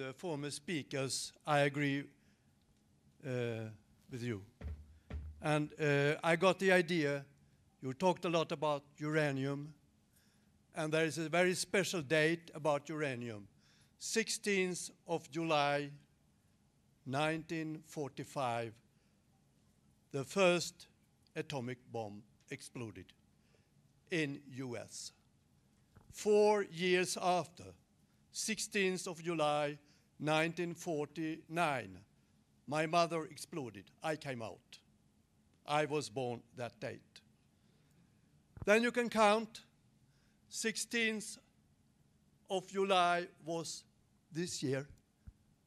the former speakers, I agree uh, with you. And uh, I got the idea, you talked a lot about uranium, and there is a very special date about uranium. 16th of July 1945, the first atomic bomb exploded in US. Four years after, 16th of July 1949, my mother exploded. I came out. I was born that date. Then you can count. 16th of July was this year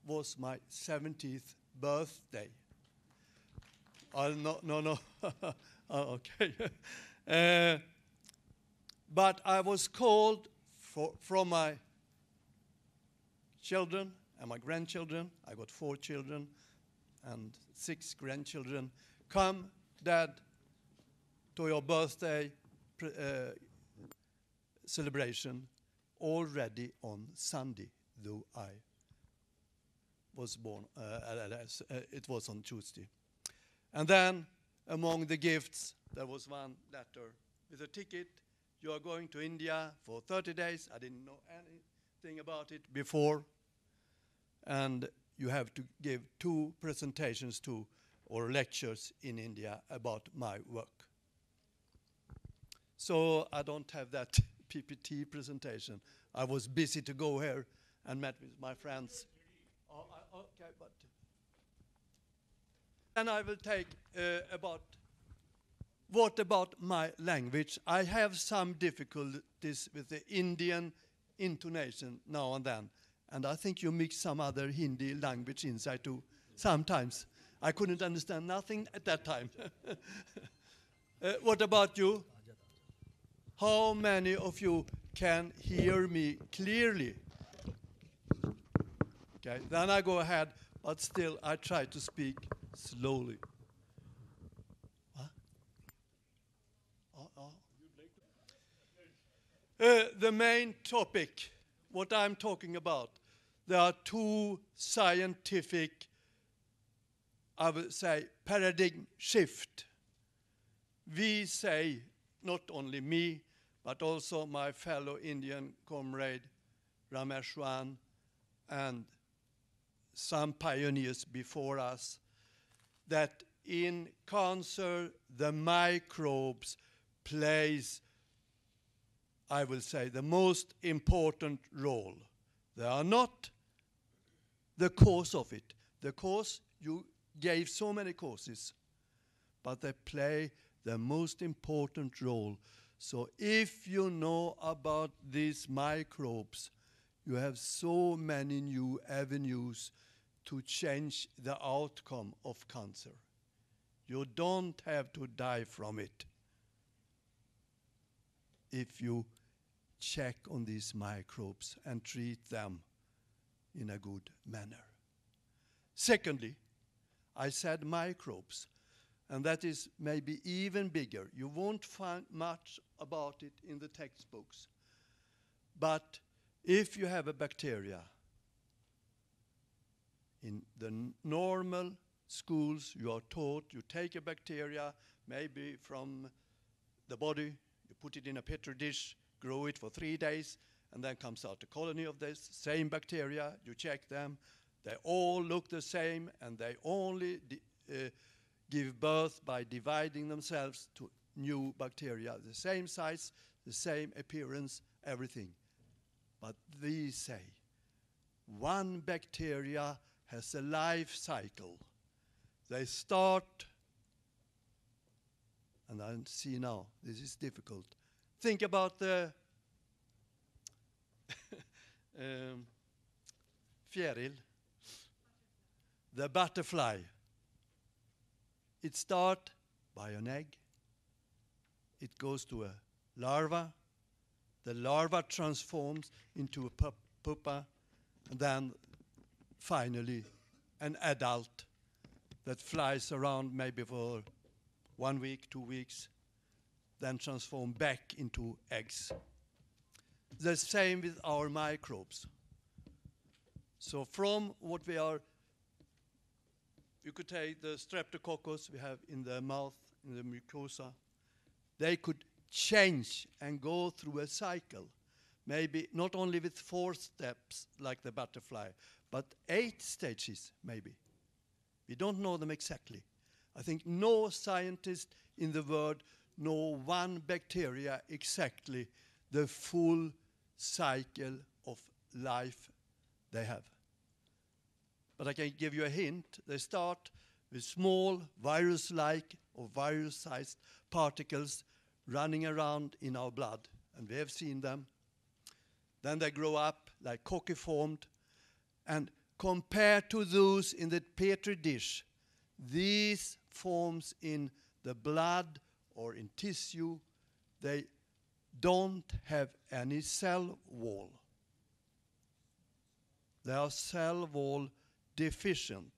was my 70th birthday. Uh, no, no, no. oh, okay. uh, but I was called for, from my children and my grandchildren. I got four children and six grandchildren. Come, Dad, to your birthday uh, celebration already on Sunday, though I was born, uh, uh, it was on Tuesday. And then among the gifts, there was one letter with a ticket. You are going to India for 30 days. I didn't know anything about it before. And you have to give two presentations to or lectures in India about my work. So I don't have that PPT presentation. I was busy to go here and met with my friends. Oh, I, okay, but and I will take uh, about what about my language? I have some difficulties with the Indian intonation now and then, and I think you mix some other Hindi language inside too. Sometimes I couldn't understand nothing at that time. uh, what about you? How many of you can hear me clearly? Okay, then I go ahead, but still I try to speak slowly. Oh, oh. Uh, the main topic, what I'm talking about, there are two scientific, I would say, paradigm shift. We say, not only me, but also my fellow Indian comrade Rameshwan and some pioneers before us, that in cancer the microbes plays, I will say, the most important role. They are not the cause of it. The cause, you gave so many causes, but they play the most important role. So if you know about these microbes, you have so many new avenues to change the outcome of cancer. You don't have to die from it if you check on these microbes and treat them in a good manner. Secondly, I said microbes, and that is maybe even bigger. You won't find much about it in the textbooks. But if you have a bacteria, in the normal schools, you are taught you take a bacteria, maybe from the body, you put it in a petri dish, grow it for three days, and then comes out a colony of this same bacteria. You check them, they all look the same, and they only uh, give birth by dividing themselves to new bacteria, the same size, the same appearance, everything. But these say one bacteria has a life cycle. They start, and I see now, this is difficult. Think about the um, the butterfly. It starts by an egg. It goes to a larva. The larva transforms into a pupa, and then finally an adult that flies around maybe for one week, two weeks, then transform back into eggs. The same with our microbes. So from what we are, you could take the streptococcus we have in the mouth, in the mucosa, they could change and go through a cycle. Maybe not only with four steps like the butterfly, but eight stages maybe. We don't know them exactly. I think no scientist in the world know one bacteria exactly the full cycle of life they have. But I can give you a hint. They start with small virus-like or virus-sized particles running around in our blood, and we have seen them. Then they grow up like cocciformed, and compared to those in the petri dish, these forms in the blood or in tissue, they don't have any cell wall. They are cell wall deficient.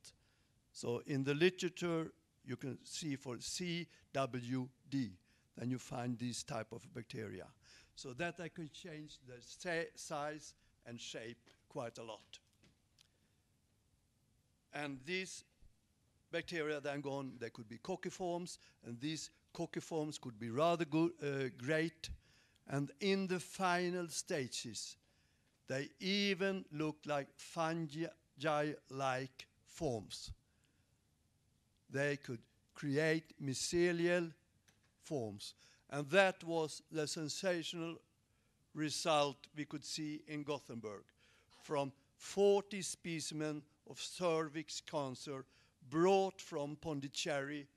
So in the literature, you can see for CWD, then you find these type of bacteria. So that I can change the size and shape quite a lot. And these bacteria then gone, they could be cocciforms, and these cocciforms could be rather good, uh, great. And in the final stages, they even look like fungi-like forms. They could create mycelial forms. And that was the sensational result we could see in Gothenburg. From 40 specimens of cervix cancer brought from Pondicherry,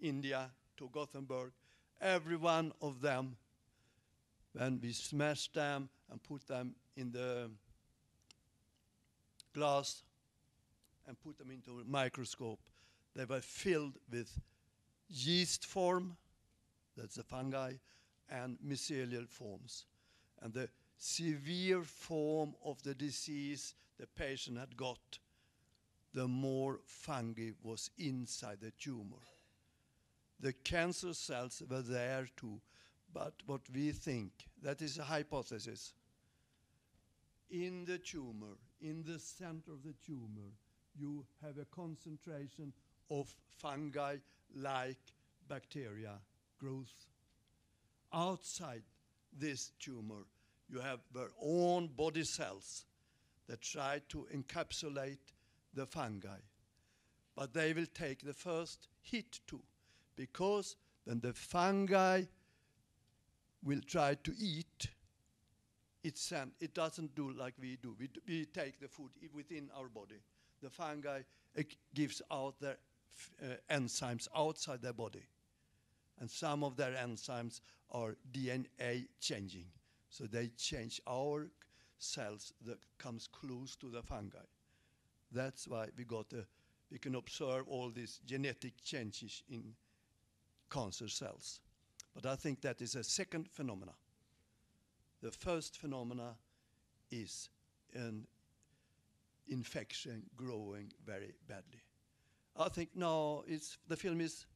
India, to Gothenburg, every one of them, when we smashed them and put them in the glass and put them into a microscope, they were filled with yeast form, that's the fungi, and mycelial forms. And the severe form of the disease the patient had got, the more fungi was inside the tumor. The cancer cells were there too, but what we think, that is a hypothesis. In the tumor, in the center of the tumor, you have a concentration of fungi like bacteria growth. Outside this tumor, you have their own body cells that try to encapsulate the fungi. But they will take the first hit too, because then the fungi will try to eat its sand. It doesn't do like we do. We, we take the food within our body. The fungi gives out their uh, enzymes outside their body. And some of their enzymes are DNA changing. So they change our cells that comes close to the fungi. That's why we got a, we can observe all these genetic changes in cancer cells. But I think that is a second phenomena. The first phenomena is an infection growing very badly. I think now it's, the film is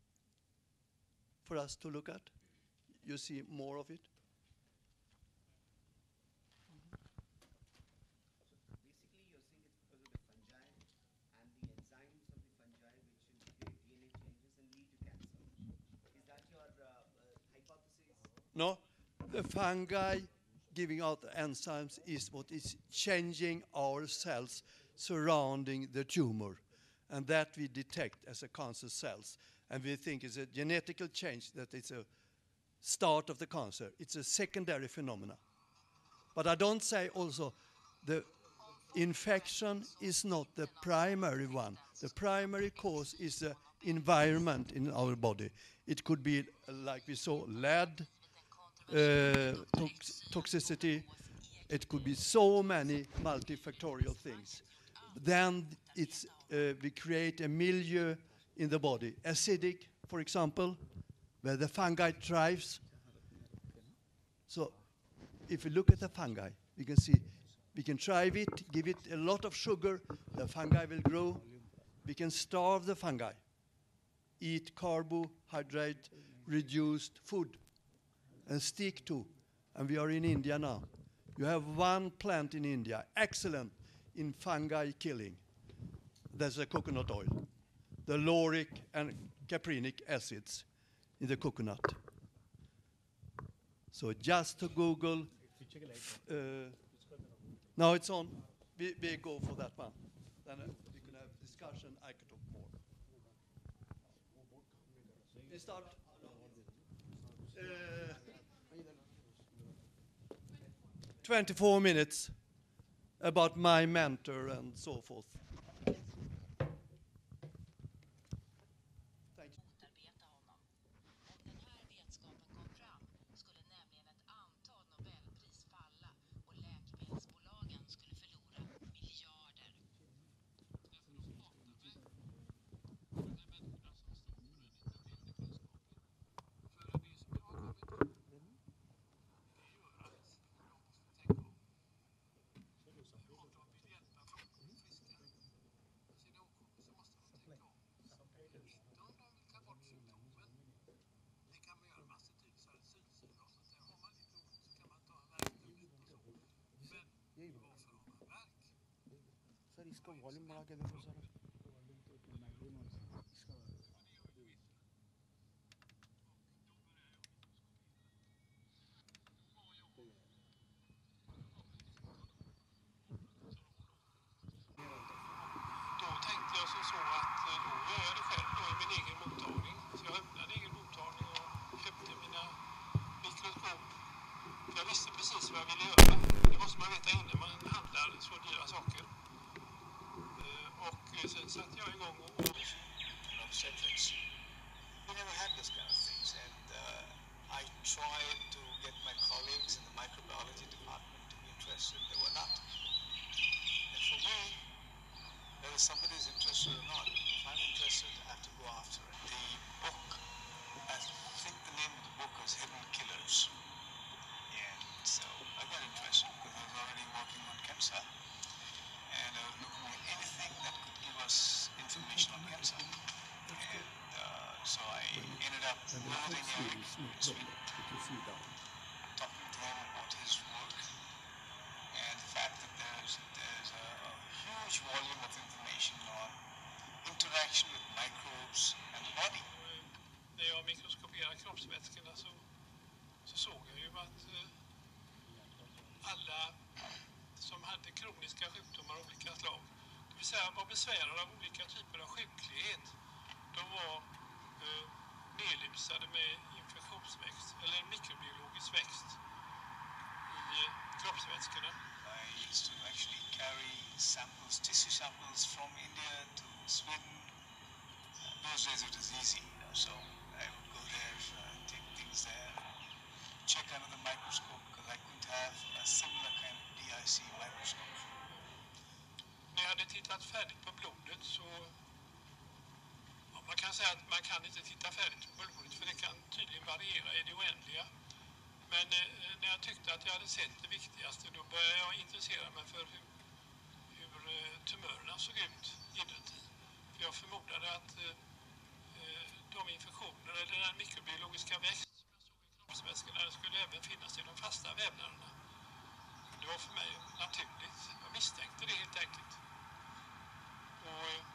for us to look at. You see more of it. No, the fungi giving out the enzymes is what is changing our cells surrounding the tumor. And that we detect as a cancer cells. And we think it's a genetical change, that it's a start of the cancer. It's a secondary phenomena. But I don't say also the infection is not the primary one. The primary cause is the environment in our body. It could be, like we saw, lead, toxicity. It could be so many multifactorial things. Then it's, uh, we create a milieu in the body, acidic, for example, where the fungi thrives. So if you look at the fungi, we can see we can thrive it, give it a lot of sugar, the fungi will grow. We can starve the fungi, eat carbohydrate reduced food and stick to. And we are in India now. You have one plant in India, excellent. in fungi killing. There's a coconut oil, the lauric and caprinic acids in the coconut. So just to Google. Uh, no, it's on. We, we go for that one. Then uh, we can have discussion. I can talk more. We start. Uh, 24 minutes about my mentor and so forth. इसका volume बढ़ा के देखो sir. Besvärade av olika typer av sjuklighet, de var eh, nedlusade med infektionsväxt eller mikrobiologisk växt i eh, kroppsvätskorna. I used to actually carry samples, tissue samples from India to Sweden. Uh, those days it was easy, you know, so Tittat färdigt på blodet så ja, man kan säga att man kan inte titta färdigt på blodet för det kan tydligen variera i det oändliga. Men eh, när jag tyckte att jag hade sett det viktigaste då började jag intressera mig för hur, hur eh, tumörerna såg ut inuti. För jag förmodade att eh, eh de infektioner eller den mikrobiologiska växt som jag såg i kroppsvätskorna den skulle även finnas i de fasta vävnaderna. Det var för mig naturligt. Jag misstänkte det helt enkelt. Och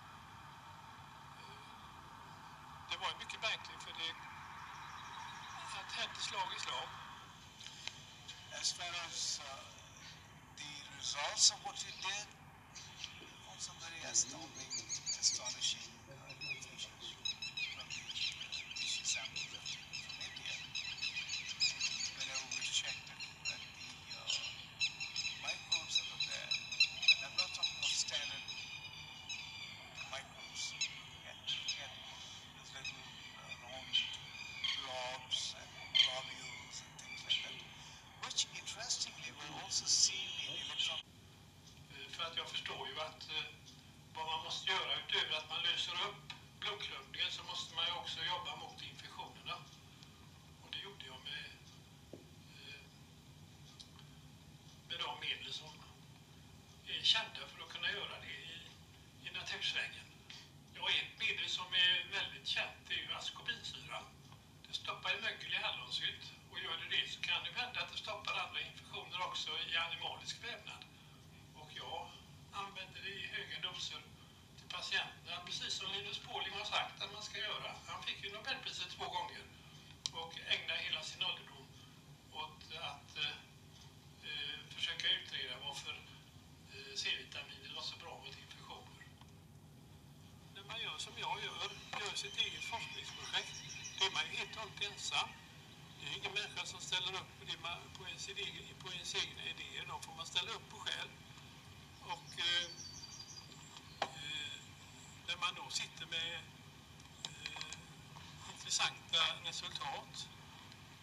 resultat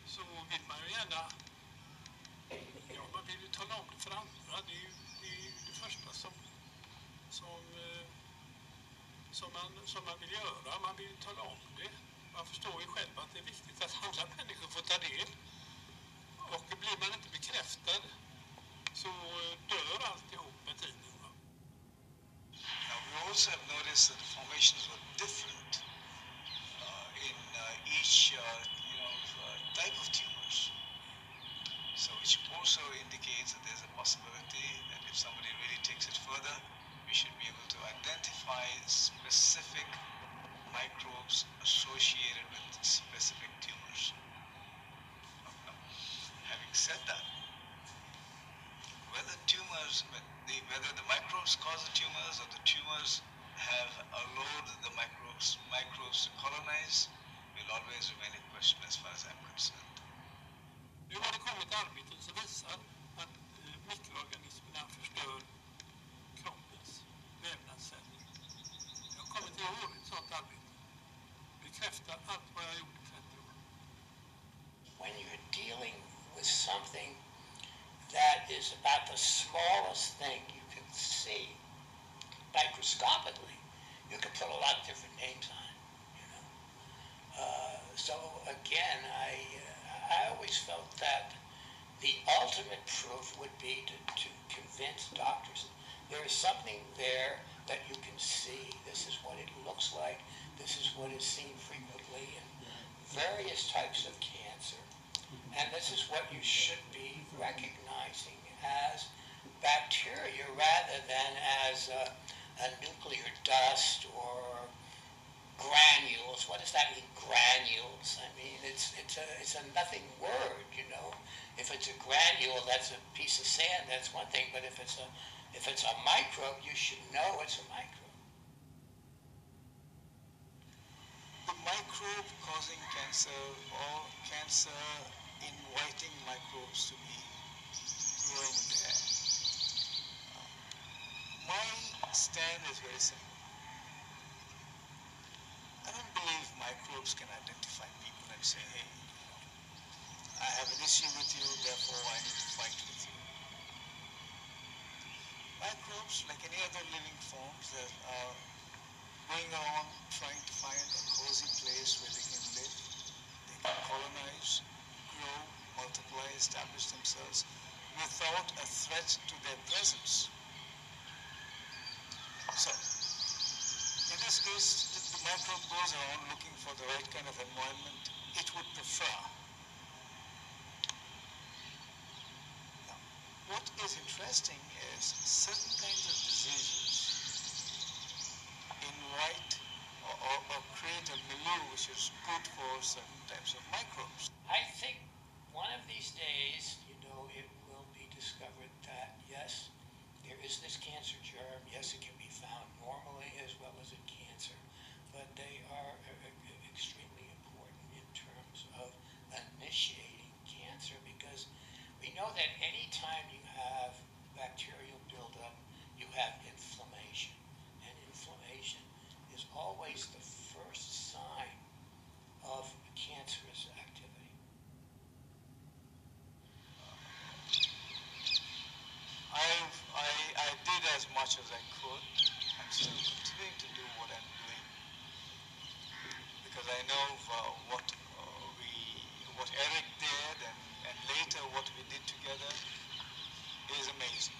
så vill man ju gärna ja, man vill ju tala om det för andra. Det är ju det, är ju det första som, som, eh, som, man, som man vill göra. Man vill ju tala om det. Man förstår ju själv att det är viktigt att andra människor får ta del. Smallest thing you can see microscopically, you can put a lot of different names on it. You know. Uh, so again, I uh, I always felt that the ultimate proof would be to, to convince doctors there is something there that you can see. This is what it looks like. This is what is seen frequently in various types of cancer. And this is what you should be recognizing as bacteria rather than as a, a nuclear dust or granules. What does that mean, granules? I mean, it's, it's, a, it's a nothing word, you know. If it's a granule, that's a piece of sand, that's one thing. But if it's a, if it's a microbe, you should know it's a microbe. The microbe causing cancer or cancer inviting microbes to be growing my stand is very simple. I don't believe microbes can identify people and say, hey, I have an issue with you, therefore I need to fight with you. Microbes, like any other living forms, that are going around trying to find a cozy place where they can live, they can colonize, grow, multiply, establish themselves without a threat to their presence. So, in this case, the microbe goes around looking for the right kind of environment it would prefer. Now, what is interesting is certain kinds of diseases invite or, or, or create a milieu which is good for certain types of microbes. I think one of these days, you know, it will be discovered that yes, there is this cancer germ. Yes, it can be found normally as well as in cancer, but they are uh, uh, extremely important in terms of initiating cancer because we know that any time you have bacterial buildup, you have inflammation, and inflammation is always the first sign of cancerous activity. I've, I, I did as much as I could. I'm still continuing to do what I'm doing because I know uh, what uh, we, what Erik did, and, and later what we did together is amazing.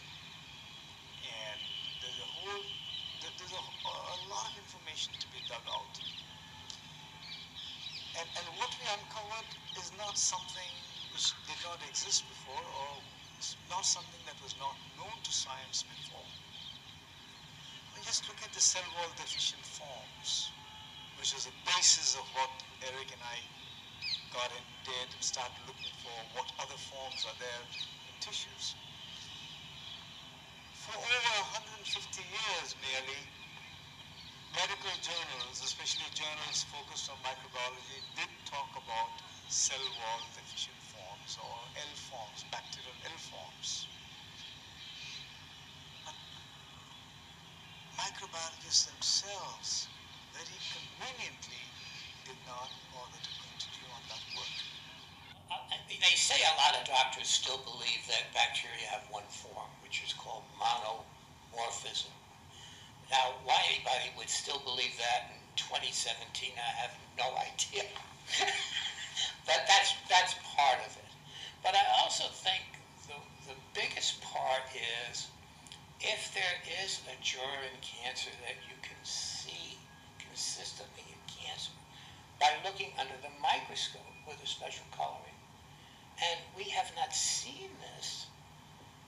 And there's a whole, there- there's a, a lot of information to be dug out. And, and what we uncovered is not something which did not exist before or not something that was not known to science before. And just look at the cell wall deficient forms, which is the basis of what Erik and I got and did and started looking for what other forms are there in tissues. For over 150 years nearly, medical journals, especially journals focused on microbiology, did talk about cell wall deficient forms or L forms, bacterial L forms. But microbiologists themselves very conveniently did not bother to continue on that work. Uh, They say a lot of doctors still believe that bacteria have one form, which is called monomorphism. Now, why anybody would still believe that in 2017, I have no idea. but that's that's part of it. But I also think the, the biggest part is if there is a germ in cancer that you can see consistently in cancer by looking under the microscope with a special coloring, and we have not seen this,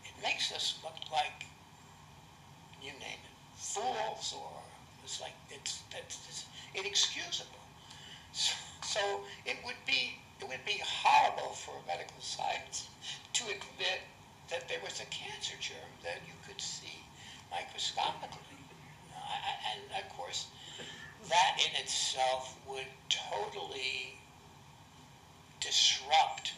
it makes us look like you name it, fools, or it's like it's that's it's inexcusable. So, so it would be it would be horrible for a medical science to admit that there was a cancer germ that you could see microscopically, and of course, that in itself would totally disrupt,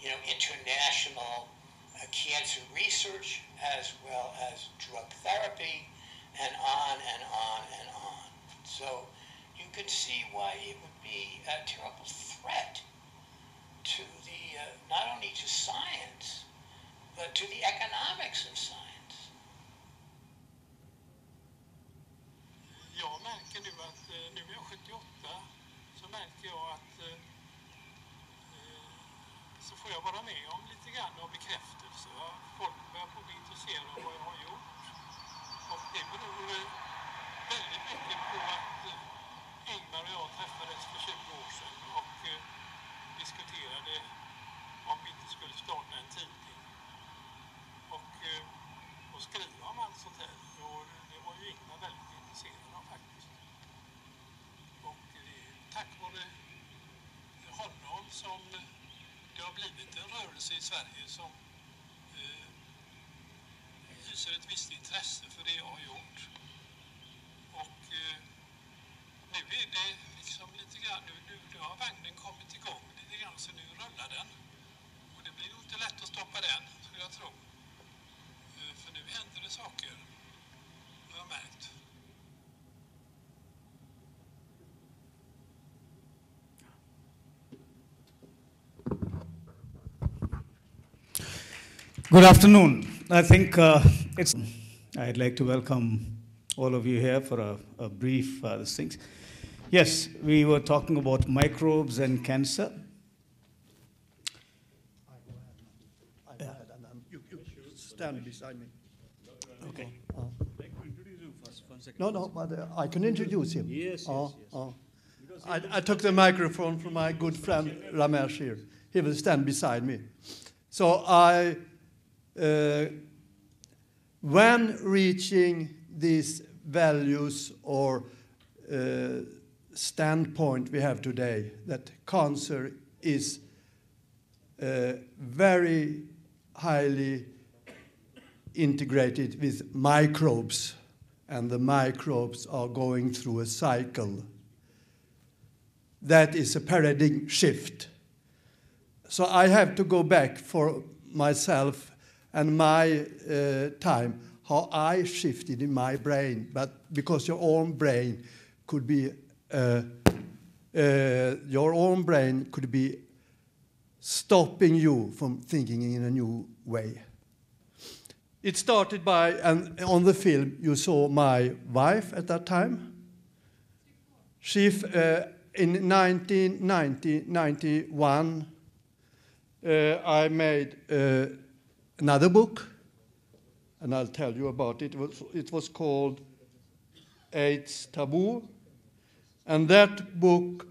you know, international uh, cancer research as well as drug therapy, and on and on and on. So you could see why it would be a terrible threat to the uh, not only to science but to the economics of science. Jag märker nu att eh, nu är jag 78 så märker jag att eh, eh, så får jag vara med om lite grann av bekräftelse. Folk börjar på bli intresserade av vad jag har gjort. Och det beror eh, väldigt mycket på att Ingmar och jag träffades för 20 år sedan och eh, diskuterade om vi inte skulle starta en tidning. Och, eh, och skriva om allt sånt här. Och det var ju Ingmar väldigt intresserad av faktiskt. Och det är tack vare honom som det har blivit en rörelse i Sverige som eh, hyser ett visst intresse för det jag har gjort. Och eh, nu är det liksom lite grann, nu, nu, nu har vagnen kommit igång lite grann så nu rullar den. Och det blir nog inte lätt att stoppa den, skulle jag tro. Eh, För nu händer det saker, Good afternoon. I think uh, it's. I'd like to welcome all of you here for a, a brief uh, things. Yes, we were talking about microbes and cancer. You, you stand beside me. Okay. No, no, but uh, I can introduce him. Yes, Uh, yes, yes. uh. I, I took the microphone from my good friend Ramesh here. He will stand beside me. So I, uh, when reaching these values or uh, standpoint we have today, that cancer is uh, very highly integrated with microbes, and the microbes are going through a cycle. That is a paradigm shift. So I have to go back for myself and my uh, time, how I shifted in my brain, but because your own brain could be, uh, uh, your own brain could be stopping you from thinking in a new way. It started by, and on the film, you saw my wife at that time. She, uh, in 1990, 91, uh, I made another book, and I'll tell you about it. It was, it was called AIDS Taboo, and that book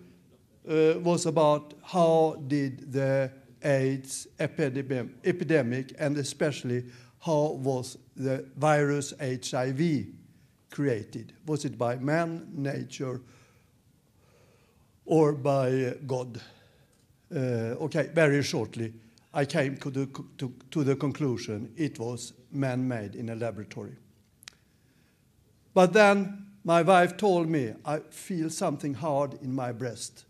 uh, was about how did the AIDS epidem- epidemic, and especially how was the virus HIV created? Was it by man, nature, or by God? Uh, okay, very shortly, I came to the, to, to the conclusion it was man made in a laboratory. But then my wife told me, I feel something hard in my breast.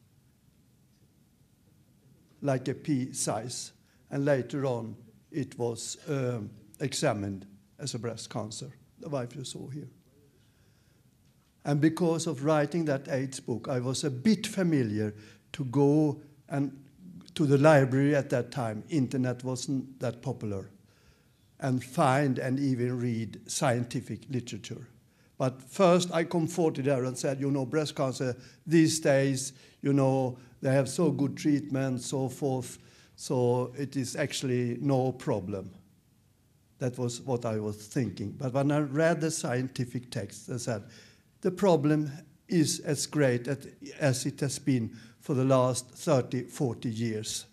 like a pea size. And later on, it was um, examined as a breast cancer, the wife you saw here. And because of writing that AIDS book, I was a bit familiar to go and to the library at that time. Internet wasn't that popular, and find and even read scientific literature. But first, I comforted her and said, you know, breast cancer these days, you know, they have so good treatment, so forth, so it is actually no problem. That was what I was thinking. But when I read the scientific text, I said, the problem is as great as it has been for the last 30, 40 years.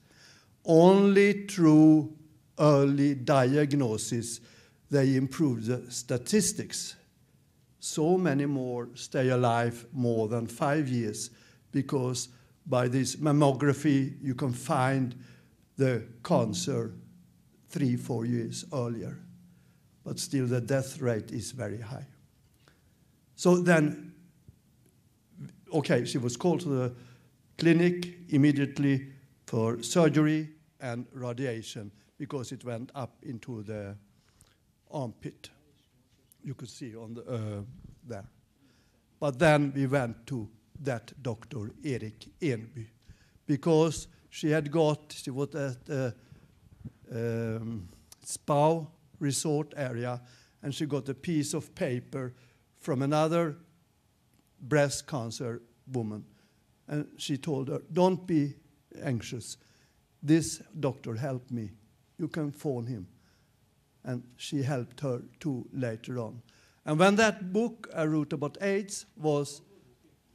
Only through early diagnosis they improve the statistics. So many more stay alive more than five years because by this mammography you can find the cancer three, four years earlier. But still, the death rate is very high. So then, okay, she was called to the clinic immediately for surgery and radiation because it went up into the armpit. You could see on the, uh, there. But then we went to that doctor, Erik Enby, because she had got, she was at the um, spa resort area, and she got a piece of paper from another breast cancer woman. And she told her, Don't be anxious. This doctor helped me. You can phone him. And she helped her too later on. And when that book I wrote about AIDS was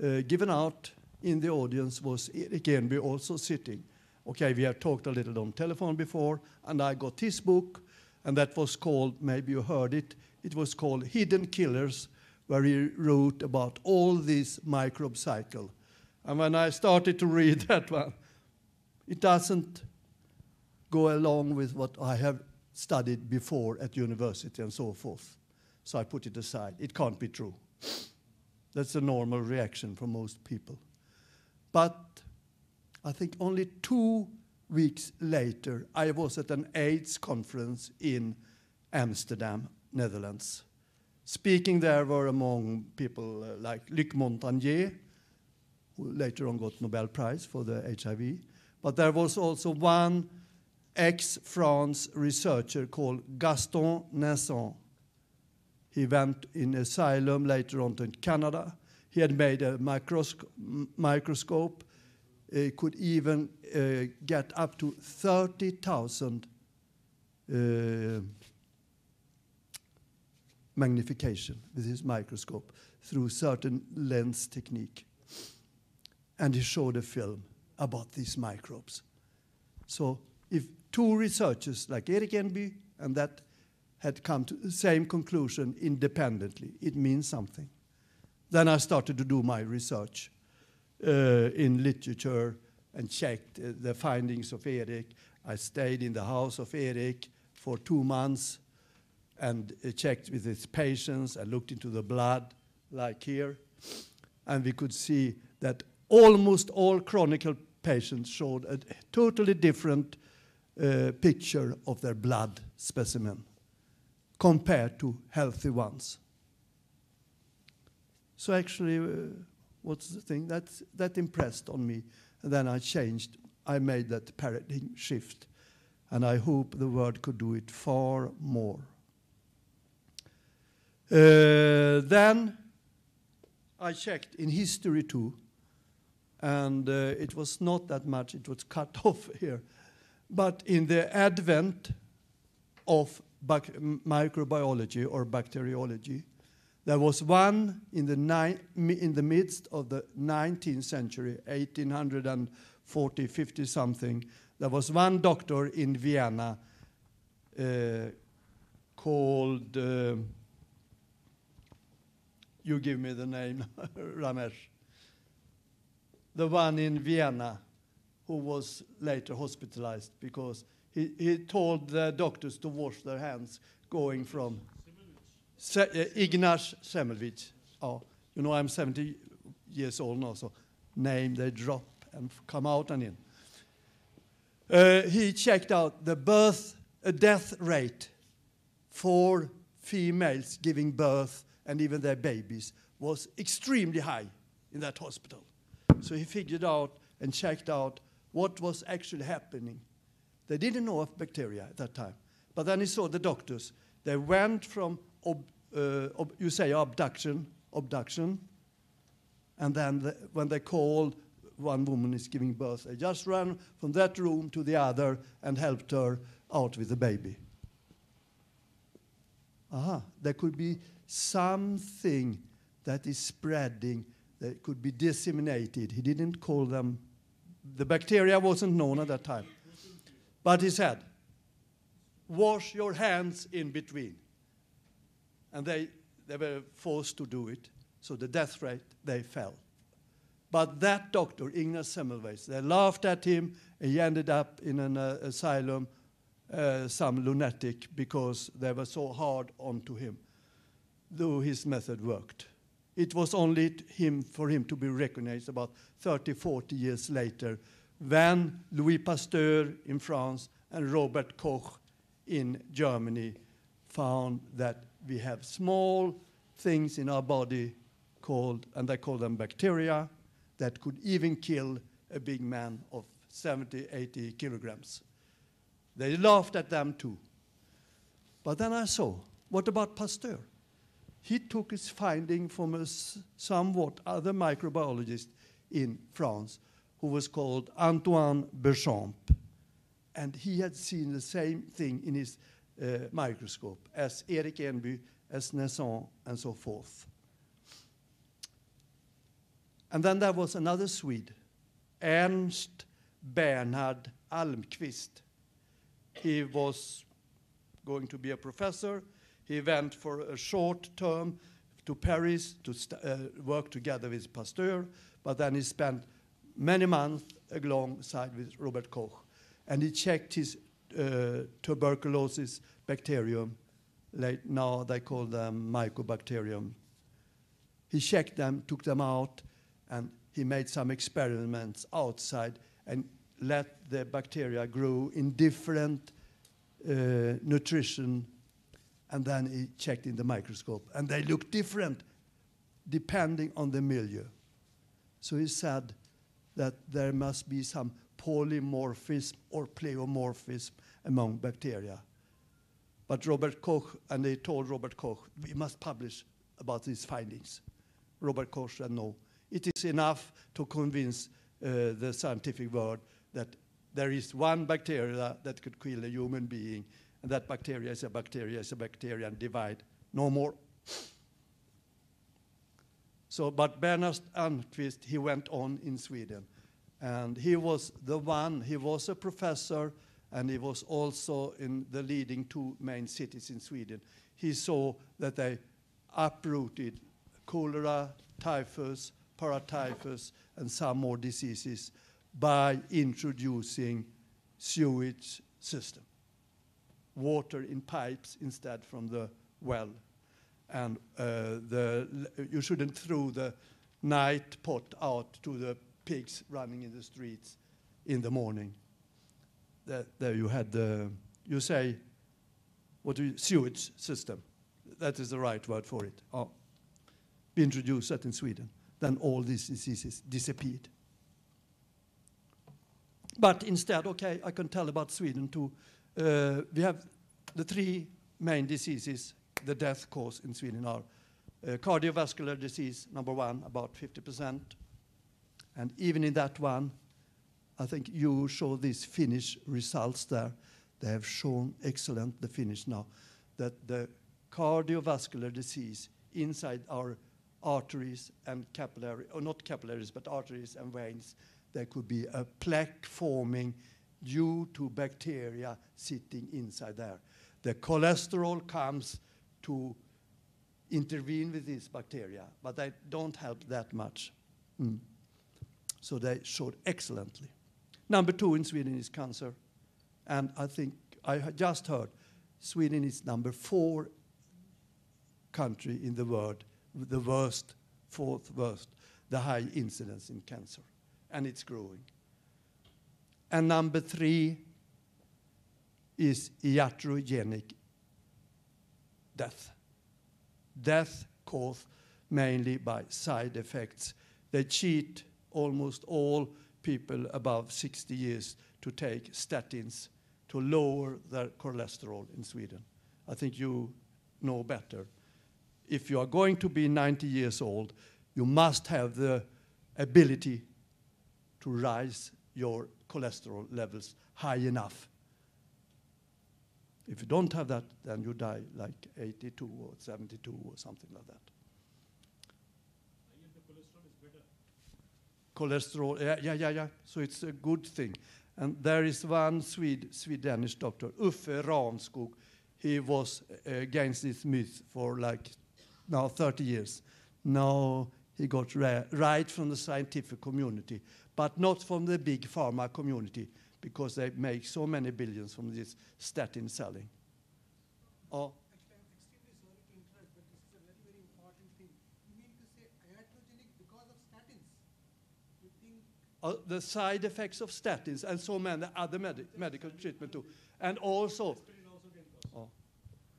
uh, given out in the audience, was Erik Enby also sitting. Okay, we have talked a little on telephone before, and I got his book, and that was called, maybe you heard it, it was called Hidden Killers, where he wrote about all this microbe cycle. And when I started to read that one, it doesn't go along with what I have studied before at university and so forth. So I put it aside. It can't be true. That's a normal reaction for most people. But I think only two weeks later, I was at an AIDS conference in Amsterdam, Netherlands. Speaking there were among people uh, like Luc Montagnier, who later on got Nobel Prize for the HIV. But there was also one ex-France researcher called Gaston Naessens. He went in asylum later on to Canada. He had made a microsc microscope. He could even uh, get up to 30,000 uh, magnification with his microscope through certain lens technique. And he showed a film about these microbes. So if two researchers like Erik Enby and that had come to the same conclusion independently, it means something. Then I started to do my research uh, in literature and checked uh, the findings of Erik. I stayed in the house of Erik for two months and uh, checked with his patients. I looked into the blood, like here, and we could see that almost all chronic patients showed a totally different uh, picture of their blood specimen compared to healthy ones. So actually, uh, what's the thing? That, that impressed on me. And then I changed, I made that paradigm shift. And I hope the world could do it far more. Uh, then I checked in history too, and uh, it was not that much, it was cut off here. But in the advent of microbiology or bacteriology, there was one in the, in the midst of the 19th century, 1840, 50 something. There was one doctor in Vienna uh, called. Uh, you give me the name, Ramesh. The one in Vienna who was later hospitalized because he, he told the doctors to wash their hands going from Se, uh, Ignaz Semmelweis. Oh, you know, I'm 70 years old now, so name they drop and come out and in. Uh, he checked out the birth, uh, death rate for females giving birth and even their babies was extremely high in that hospital. So he figured out and checked out what was actually happening. They didn't know of bacteria at that time. But then he saw the doctors. They went from, ob, uh, ob, you say abduction, abduction, and then the, when they called, one woman is giving birth, they just ran from that room to the other and helped her out with the baby. Aha, there could be something that is spreading, that could be disseminated. He didn't call them, the bacteria wasn't known at that time. But he said, wash your hands in between. And they, they were forced to do it. So the death rate, they fell. But that doctor, Ignaz Semmelweis, they laughed at him. He ended up in an uh, asylum, uh, some lunatic, because they were so hard onto him, though his method worked. It was only him for him to be recognized about 30, 40 years later when Louis Pasteur in France and Robert Koch in Germany found that we have small things in our body called, and they call them bacteria, that could even kill a big man of 70, 80 kilograms. They laughed at them too. But then I saw, what about Pasteur? He took his finding from a somewhat other microbiologist in France who was called Antoine Béchamp. And he had seen the same thing in his uh, microscope as Erik Enby, as Naessens, and so forth. And then there was another Swede, Ernst Bernhard Almqvist. He was going to be a professor. He went for a short term to Paris to uh, work together with Pasteur, but then he spent many months alongside with Robert Koch. And he checked his uh, tuberculosis bacterium. Now they call them mycobacterium. He checked them, took them out, and he made some experiments outside and let the bacteria grow in different uh, nutrition and then he checked in the microscope. And they looked different depending on the milieu. So he said that there must be some polymorphism or pleomorphism among bacteria. But robert koch and they told robert koch we must publish about these findings. Robert koch said no. It is enough to convince uh, the scientific world that there is one bacteria that could kill a human being, and that bacteria is a bacteria, is a bacteria, and divide. No more. So, but Bernhard Almqvist, he went on in Sweden. And he was the one, he was a professor, and he was also in the leading two main cities in Sweden. He saw that they uprooted cholera, typhus, paratyphus, and some more diseases by introducing sewage system. Water in pipes instead from the well. And uh, the, you shouldn't throw the night pot out to the pigs running in the streets in the morning. There, there you had the, you say, what do you, sewage system. That is the right word for it. Oh. We introduced that in Sweden then all these diseases disappeared. But instead, okay, I can tell about Sweden too. Uh, we have the three main diseases the death cause in Sweden are uh, cardiovascular disease, number one, about 50%. And even in that one, I think you show these Finnish results there. They have shown excellent, the Finnish now, that the cardiovascular disease inside our arteries and capillary, or not capillaries, but arteries and veins, there could be a plaque forming due to bacteria sitting inside there. The cholesterol comes to intervene with these bacteria, but they don't help that much. Mm. So they showed excellently. Number two in Sweden is cancer. And I think I just heard Sweden is number four country in the world the worst, fourth worst, the high incidence in cancer. And it's growing. And number three is iatrogenic death. Death caused mainly by side effects. They cheat almost all people above 60 years to take statins to lower their cholesterol in Sweden. I think you know better. If you are going to be 90 years old, you must have the ability to rise your cholesterol levels high enough. If you don't have that, then you die like 82 or 72 or something like that. Cholesterol, yeah, yeah, yeah, yeah. So it's a good thing. And there is one Swede, Swedish doctor, Uffe Ravnskov. He was against this myth for like now 30 years. Now he got right from the scientific community, but not from the big pharma community because they make so many billions from this statin selling. Oh? You think uh, the side effects of statins and so many other medi- medical treatment too. And also, Oh.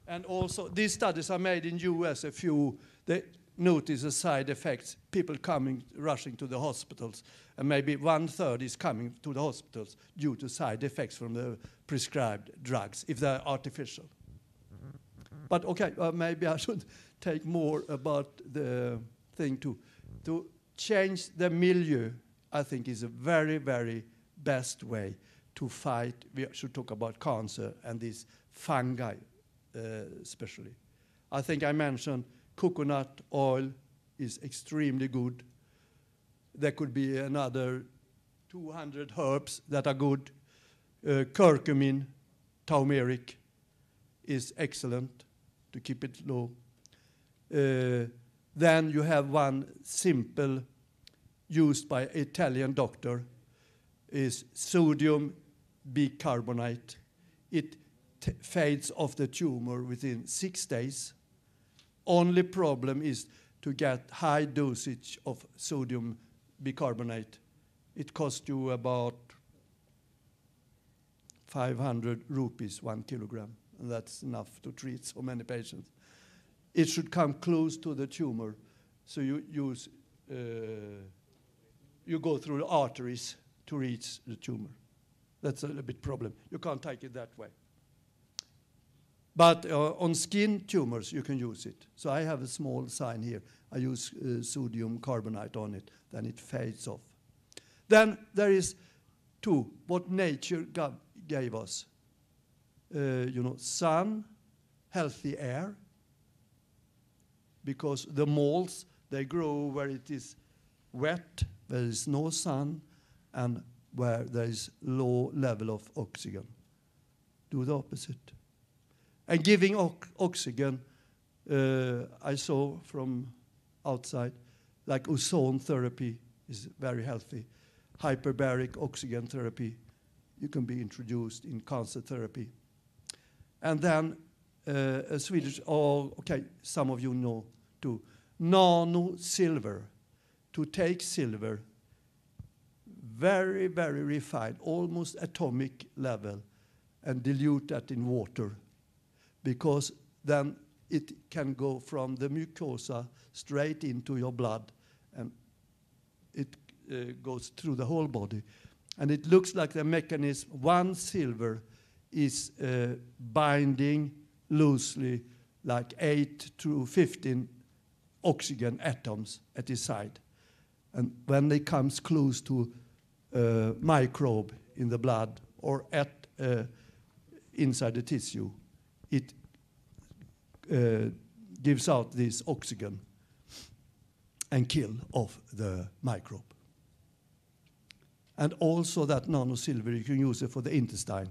and also these studies are made in US. A few they notice the side effects. People coming rushing to the hospitals, and maybe one third is coming to the hospitals due to side effects from the prescribed drugs if they're artificial. But okay, uh, maybe I should take more about the thing too. To change the milieu, I think, is a very, very best way to fight. We should talk about cancer and these fungi, uh, especially. I think I mentioned coconut oil is extremely good. There could be another 200 herbs that are good. Uh, curcumin, turmeric is excellent to keep it low. Uh, then you have one simple used by Italian doctor is sodium bicarbonate. It fades off the tumor within six days. Only problem is to get high dosage of sodium bicarbonate. It costs you about 500 rupees one kilogram, and that's enough to treat so many patients. It should come close to the tumor, so you use uh, you go through the arteries to reach the tumor. That's a little bit problem. You can't take it that way. But uh, on skin tumors, you can use it. So I have a small sign here. I use uh, sodium carbonate on it, then it fades off. Then there is two, what nature gave us. Uh, you know, sun, healthy air, because the moles, they grow where it is wet, there is no sun, and where there is low level of oxygen. Do the opposite. And giving oxygen, uh, I saw from outside, like ozone therapy is very healthy. Hyperbaric oxygen therapy, you can be introduced in cancer therapy. And then uh, a Swedish, oh, okay, some of you know too, nano silver. To take silver, very, very refined, almost atomic level, and dilute that in water because then it can go from the mucosa straight into your blood and it uh, goes through the whole body. And it looks like the mechanism one silver is uh, binding loosely like 8 to 15 oxygen atoms at its side. And when it comes close to a microbe in the blood or at uh, inside the tissue, it uh, gives out this oxygen and kill off the microbe. And also that nanosilver, you can use it for the intestine,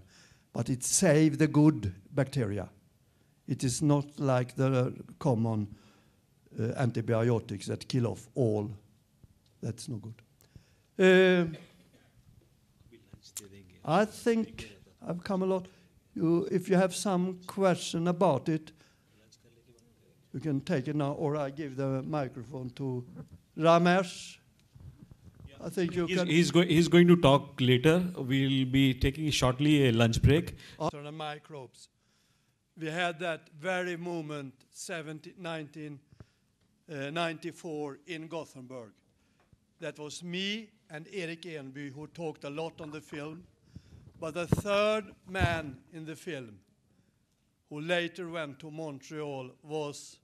but it saves the good bacteria. It is not like the common uh, antibiotics that kill off all. That's no good. Uh, I think I've come a lot. You, if you have some question about it, you can take it now, or I give the microphone to Ramesh. I think you He's, can. he's, go- he's going to talk later. We'll be taking shortly a lunch break. on the microbes. We had that very moment, 17, 1994, uh, in Gothenburg. That was me and Erik Enby who talked a lot on the film. But the third man in the film, who later went to Montreal, was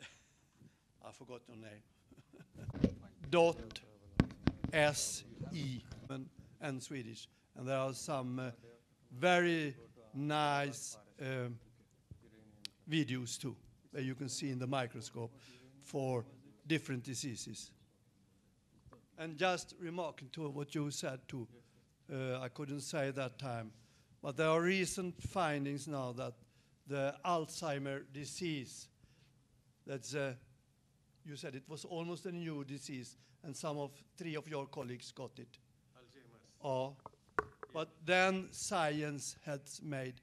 I forgot your name. Dot S E and, Swedish, and there are some uh, very nice um, videos too, that you can see in the microscope for different diseases. And just remarking to what you said too, uh, I couldn't say that time, but there are recent findings now that the Alzheimer disease, that's uh, you said it was almost a new disease, and some of three of your colleagues got it. Alzheimer's. Oh, but then science has made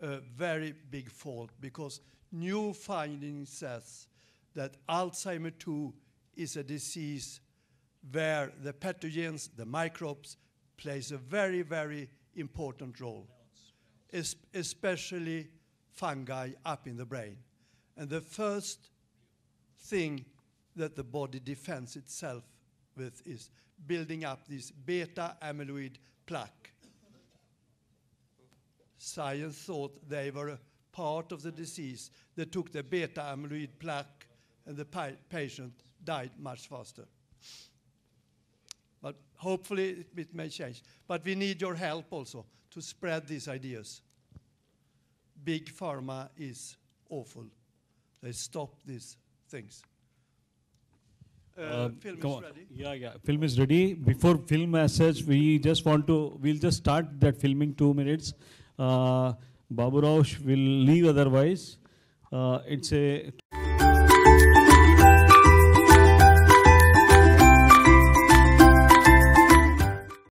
a very big fault because new findings says that Alzheimer 2 is a disease where the pathogens, the microbes, plays a very, very important role, es- especially fungi up in the brain. And the first thing that the body defends itself with is building up this beta amyloid plaque. Science thought they were part of the disease. They took the beta amyloid plaque, and the patient died much faster. But hopefully it, it may change. But we need your help also to spread these ideas. Big pharma is awful. They stop these things. Uh, Uh, film come is on. ready. Yeah, yeah. Film is ready. Before film as such, we just want to, we'll just start that filming two minutes. Uh, Babu Rao sh- will leave otherwise. Uh, it's a